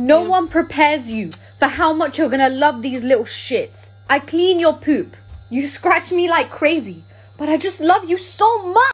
No one prepares you for how much you're gonna love these little shits. I clean your poop. You scratch me like crazy, but I just love you so much.